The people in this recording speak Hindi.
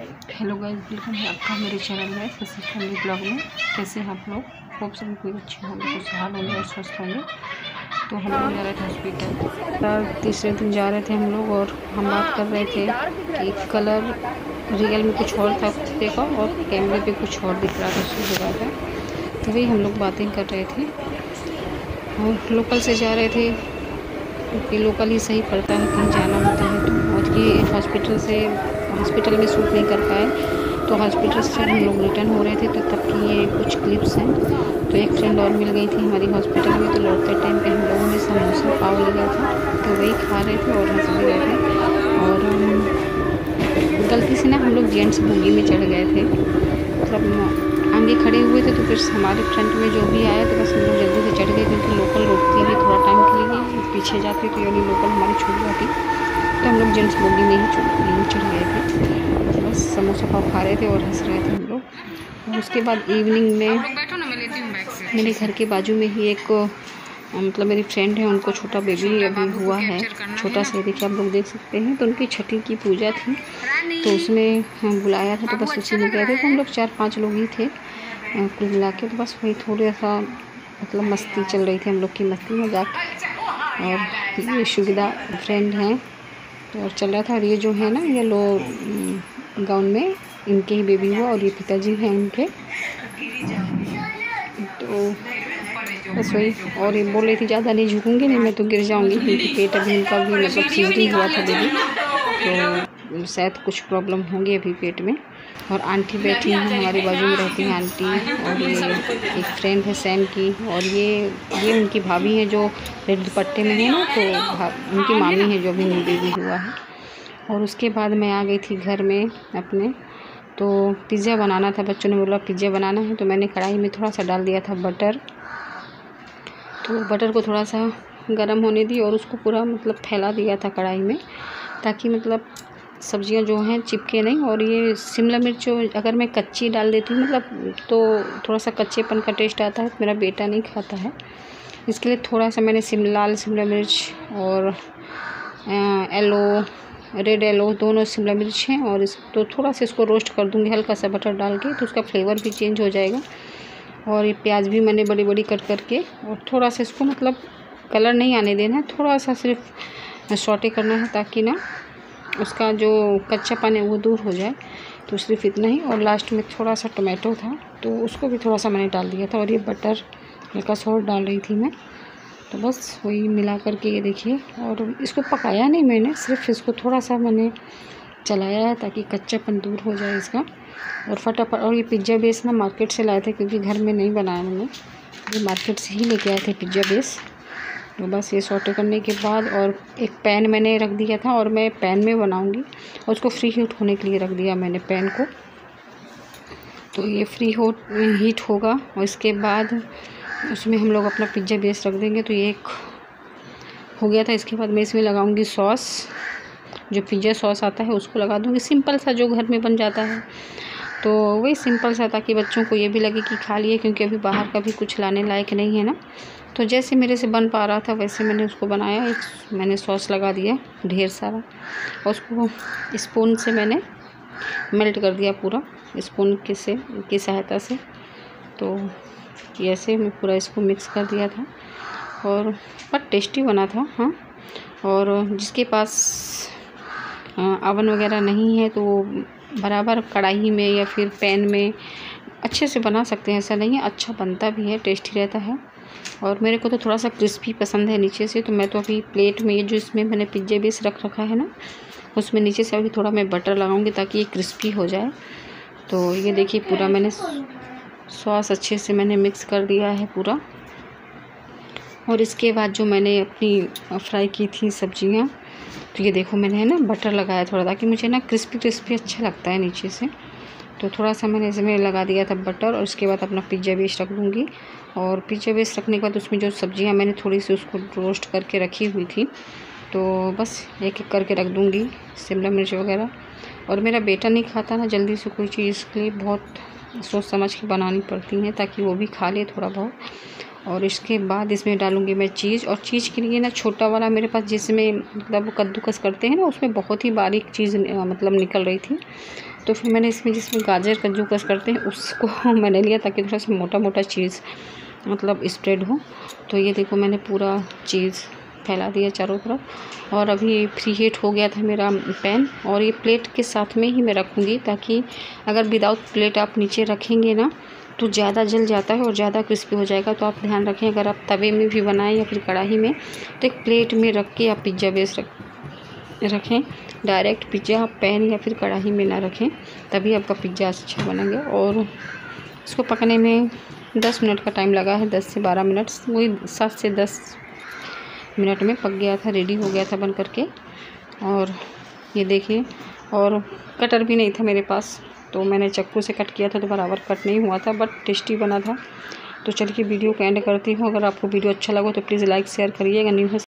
हेलो गाइस वेलकम है आपका मेरे चैनल में ससी फैमिली ब्लॉग में। कैसे हैं आप लोग? होप सभी कोई अच्छे होंगे खुशहाल होंगे और स्वस्थ होंगे। तो हम लोग जा रहे थे हॉस्पिटल तीसरे दिन जा रहे थे हम लोग और हम बात कर रहे थे कि कलर रियल में कुछ और था। देखा, और कैमरे पे कुछ और दिख रहा था उसी जगह पर तभी हम लोग बातें कर रहे थे। और लोकल से जा रहे थे, क्योंकि लोकल ही सही पड़ता है, कहीं जाना होता है तो। और ये हॉस्पिटल से हॉस्पिटल में सूट नहीं कर पाए तो हॉस्पिटल से हम लोग रिटर्न हो रहे थे तो तब की ये कुछ क्लिप्स हैं। तो एक फ्रेंड और मिल गई थी हमारी हॉस्पिटल में तो लौटते टाइम पे हम लोगों ने समोसा, पाव लिया था। तो वही खा रहे थे और हंस भी रहे थे। और गलती से ना हम लोग जेंट्स बोगी में चढ़ गए थे। मतलब आगे खड़े हुए थे तो फिर हमारे फ्रंट में जो भी आया तो बस हम लोग जल्दी से चढ़ गए, क्योंकि लोकल रोकती भी थोड़ा टाइम के लिए, पीछे जाते तो यानी लोकल हमारी छूट जाती। तो हम लोग जेंट्स बोगी में ही चढ़ गए थे। बस समोसा पाव खा रहे थे और हंस रहे थे हम लोग। उसके बाद इवनिंग में मेरे घर के बाजू में ही एक मतलब मेरी फ्रेंड है उनको छोटा बेबी अभी हुआ है। छोटा सा देखिए आप लोग देख सकते हैं। तो उनकी छठी की पूजा थी। तो उसमें हम बुलाया था तो बस उसी में गए थे। तो हम लोग चार पाँच लोग ही थे कुल मिला के। तो बस वही थोड़ा सा मतलब मस्ती चल रही थी हम लोग की मस्ती मज़ाक। और ये फ्रेंड हैं। और चल रहा था। और ये जो है ना, ये लो गाउन में इनके ही बेबी हुआ और ये पिताजी हैं इनके। तो बस वही। और ये बोल रही थी, ज़्यादा नहीं झुकूँगी, नहीं मैं तो गिर जाऊँगी, क्योंकि पेट अभी इनका भी मतलब सीजरी हुआ था बेबी तो शायद कुछ प्रॉब्लम होंगी अभी पेट में। और आंटी बैठी हैं, हमारे बाजू में रहती हैं आंटी और ये एक फ्रेंड है सैम की और ये ये उनकी भाभी है जो रेड दुपट्टे में है ना तो उनकी मामी है जो भी बेबी हुआ है। और उसके बाद मैं आ गई थी घर में अपने तो पिज़्ज़ा बनाना था, बच्चों ने बोला पिज़्ज़ा बनाना है तो मैंने कढ़ाई में थोड़ा सा डाल दिया था बटर तो बटर को थोड़ा सा गर्म होने दी और उसको पूरा मतलब फैला दिया था कढ़ाई में, ताकि मतलब सब्ज़ियाँ जो हैं चिपके नहीं और ये शिमला मिर्च अगर मैं कच्ची डाल देती हूँ मतलब तो थोड़ा सा कच्चेपन का टेस्ट आता है तो मेरा बेटा नहीं खाता है। इसके लिए थोड़ा सा मैंने सिम, लाल शिमला मिर्च और एलो रेड एलो दोनों शिमला मिर्च हैं और इस तो थोड़ा सा इसको रोस्ट कर दूँगी, हल्का सा बटर डाल के तो उसका फ्लेवर भी चेंज हो जाएगा। और ये प्याज भी मैंने बड़ी बड़ी कट करके, और थोड़ा सा इसको मतलब कलर नहीं आने देना है, थोड़ा सा सिर्फ़ शॉटे करना है ताकि ना उसका जो कच्चापन है वो दूर हो जाए तो सिर्फ़ इतना ही। और लास्ट में थोड़ा सा टोमेटो था तो उसको भी थोड़ा सा मैंने डाल दिया था और ये बटर हल्का सॉल्ट डाल रही थी मैं। तो बस वही मिला करके ये देखिए। और इसको पकाया नहीं मैंने, सिर्फ़ इसको थोड़ा सा मैंने चलाया है ताकि कच्चापन दूर हो जाए इसका। और फटाफट, और ये पिज़्ज़ा बेस ना मार्केट से लाए थे क्योंकि घर में नहीं बनाया मैंने। ये मार्केट से ही लेके आए थे पिज़्ज़ा बेस तो बस ये सोटे करने के बाद और एक पैन मैंने रख दिया था और मैं पैन में बनाऊँगी और उसको फ्री हीट होने के लिए रख दिया मैंने पैन को। तो ये फ्री हो हीट होगा और इसके बाद उसमें हम लोग अपना पिज़्ज़ा बेस रख देंगे। तो ये एक हो गया था। इसके बाद मैं इसमें लगाऊँगी सॉस जो पिज़्ज़ा सॉस आता है उसको लगा दूँगी। सिंपल सा जो घर में बन जाता है। तो वही सिंपल सा ताकि बच्चों को ये भी लगे कि खा लिए क्योंकि अभी बाहर का भी कुछ लाने लायक नहीं है ना। तो जैसे मेरे से बन पा रहा था, वैसे मैंने उसको बनाया। एक मैंने सॉस लगा दिया, ढेर सारा। और उसको स्पून से मैंने मेल्ट कर दिया पूरा, स्पून के से, की सहायता से। तो ऐसे मैं पूरा इसको मिक्स कर दिया था। और बहुत टेस्टी बना था हाँ। और जिसके पास अवन वगैरह नहीं है तो वो बराबर कढ़ाई में या फिर पैन में अच्छे से बना सकते हैं, ऐसा नहीं है। अच्छा बनता भी है, टेस्टी रहता है। और मेरे को तो थोड़ा सा क्रिस्पी पसंद है नीचे से तो मैं तो अभी प्लेट में ये जो इसमें मैंने पिज्जे बेस रख रखा है ना, उसमें नीचे से अभी थोड़ा मैं बटर लगाऊँगी ताकि ये क्रिस्पी हो जाए। तो ये देखिए पूरा मैंने सॉस अच्छे से मैंने मिक्स कर दिया है पूरा। और इसके बाद जो मैंने अपनी फ्राई की थी सब्ज़ियाँ तो ये देखो मैंने, है ना, बटर लगाया थोड़ा ताकि मुझे ना क्रिस्पी क्रिस्पी अच्छा लगता है नीचे से। तो थोड़ा सा मैंने इसमें लगा दिया था बटर और उसके बाद अपना पिज़्ज़ा बेस रख दूँगी। और पिज़्ज़ा बेस रखने के बाद उसमें जो सब्ज़ियाँ मैंने थोड़ी सी उसको रोस्ट करके रखी हुई थी तो बस एक एक करके रख दूँगी, शिमला मिर्च वगैरह। और मेरा बेटा नहीं खाता ना, जल्दी से कोई चीज़ के लिए बहुत सोच समझ के बनानी पड़ती हैं ताकि वो भी खा ले थोड़ा बहुत। और इसके बाद इसमें डालूँगी मैं चीज़ और चीज़ के लिए ना छोटा वाला मेरे पास जिसमें मतलब कद्दूकस करते हैं ना, उसमें बहुत ही बारीक चीज़ मतलब निकल रही थी। तो फिर मैंने इसमें जिसमें गाजर कद्दूकस करते हैं, उसको मैंने लिया ताकि थोड़ा सा मोटा मोटा चीज़ मतलब स्प्रेड हो। तो ये देखो मैंने पूरा चीज़ फैला दिया चारों तरफ़। और अभी फ्री हीट हो गया था मेरा पैन और ये प्लेट के साथ में ही मैं रखूँगी ताकि अगर विदाउट प्लेट आप नीचे रखेंगे ना तो ज़्यादा जल जाता है और ज़्यादा क्रिस्पी हो जाएगा तो आप ध्यान रखें, अगर आप तवे में भी बनाएँ या फिर कढ़ाई में तो एक प्लेट में रख के आप पिज़्ज़ा बेस रख, रखें। डायरेक्ट पिज़्ज़ा आप पैन या फिर कढ़ाई में ना रखें, तभी आपका पिज़्ज़ा अच्छा बनेंगे। और इसको पकने में दस मिनट का टाइम लगा है, दस से बारह मिनट वही सात से दस मिनट में पक गया था, रेडी हो गया था बन करके। और ये देखिए, और कटर भी नहीं था मेरे पास। तो मैंने चक्कू से कट किया था तो बराबर कट नहीं हुआ था बट टेस्टी बना था। तो चलिए वीडियो को एंड करती हूँ। अगर आपको वीडियो अच्छा लगा तो प्लीज़ लाइक शेयर करिएगा। न्यू